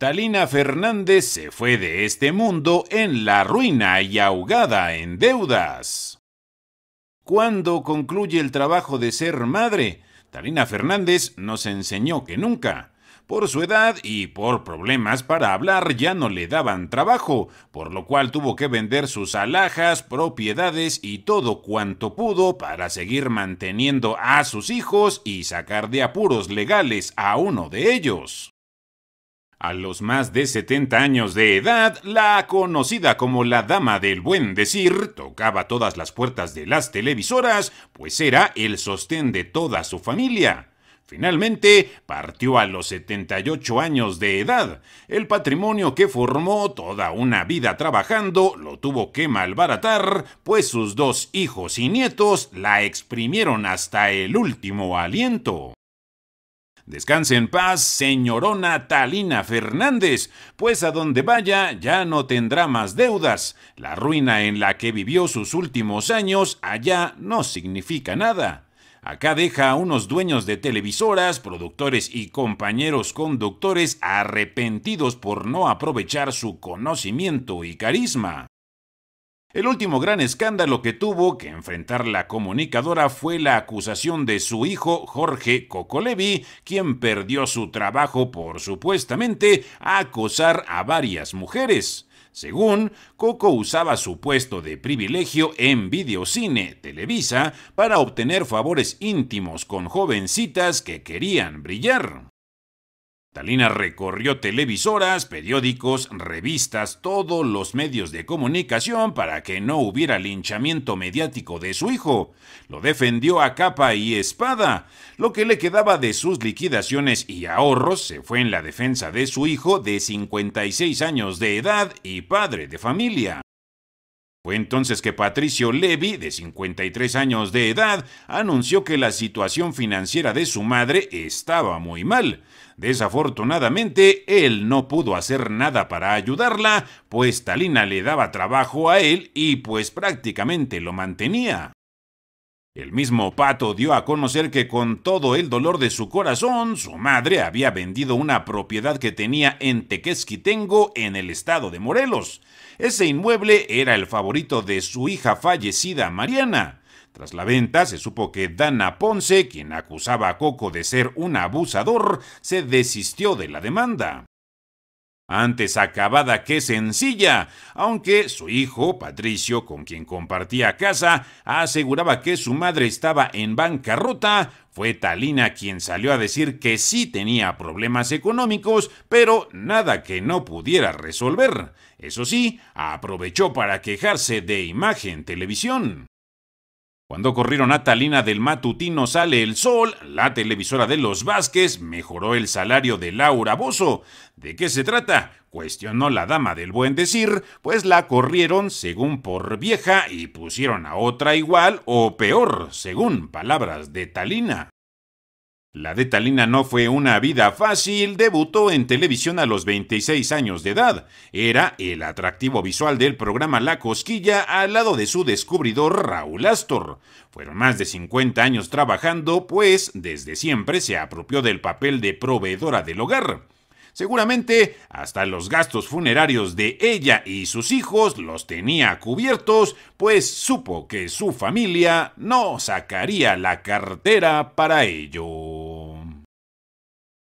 Talina Fernández se fue de este mundo en la ruina y ahogada en deudas. Cuando concluye el trabajo de ser madre, Talina Fernández nos enseñó que nunca. Por su edad y por problemas para hablar ya no le daban trabajo, por lo cual tuvo que vender sus alhajas, propiedades y todo cuanto pudo para seguir manteniendo a sus hijos y sacar de apuros legales a uno de ellos. A los más de 70 años de edad, la conocida como la Dama del Buen Decir tocaba todas las puertas de las televisoras, pues era el sostén de toda su familia. Finalmente, partió a los 78 años de edad. El patrimonio que formó toda una vida trabajando lo tuvo que malbaratar, pues sus dos hijos y nietos la exprimieron hasta el último aliento. Descanse en paz, señorona Talina Fernández, pues a donde vaya ya no tendrá más deudas. La ruina en la que vivió sus últimos años allá no significa nada. Acá deja a unos dueños de televisoras, productores y compañeros conductores arrepentidos por no aprovechar su conocimiento y carisma. El último gran escándalo que tuvo que enfrentar la comunicadora fue la acusación de su hijo Jorge Cocolevi, quien perdió su trabajo por supuestamente acosar a varias mujeres. Según, Coco usaba su puesto de privilegio en Videocine Televisa para obtener favores íntimos con jovencitas que querían brillar. Talina recorrió televisoras, periódicos, revistas, todos los medios de comunicación para que no hubiera linchamiento mediático de su hijo. Lo defendió a capa y espada. Lo que le quedaba de sus liquidaciones y ahorros se fue en la defensa de su hijo de 56 años de edad y padre de familia. Fue entonces que Patricio Levy, de 53 años de edad, anunció que la situación financiera de su madre estaba muy mal. Desafortunadamente, él no pudo hacer nada para ayudarla, pues Talina le daba trabajo a él y pues prácticamente lo mantenía. El mismo Pato dio a conocer que con todo el dolor de su corazón, su madre había vendido una propiedad que tenía en Tequesquitengo, en el estado de Morelos. Ese inmueble era el favorito de su hija fallecida, Mariana. Tras la venta, se supo que Dana Ponce, quien acusaba a Coco de ser un abusador, se desistió de la demanda antes acabada que sencilla, aunque su hijo, Patricio, con quien compartía casa, aseguraba que su madre estaba en bancarrota, fue Talina quien salió a decir que sí tenía problemas económicos, pero nada que no pudiera resolver. Eso sí, aprovechó para quejarse de imagen televisión. Cuando corrieron a Talina del matutino Sale el Sol, la televisora de los Vázquez mejoró el salario de Laura Bozo. ¿De qué se trata? Cuestionó la dama del buen decir, pues la corrieron según por vieja y pusieron a otra igual o peor, según palabras de Talina. La de Talina no fue una vida fácil, debutó en televisión a los 26 años de edad. Era el atractivo visual del programa La Cosquilla al lado de su descubridor Raúl Astor. Fueron más de 50 años trabajando, pues desde siempre se apropió del papel de proveedora del hogar. Seguramente hasta los gastos funerarios de ella y sus hijos los tenía cubiertos, pues supo que su familia no sacaría la cartera para ello.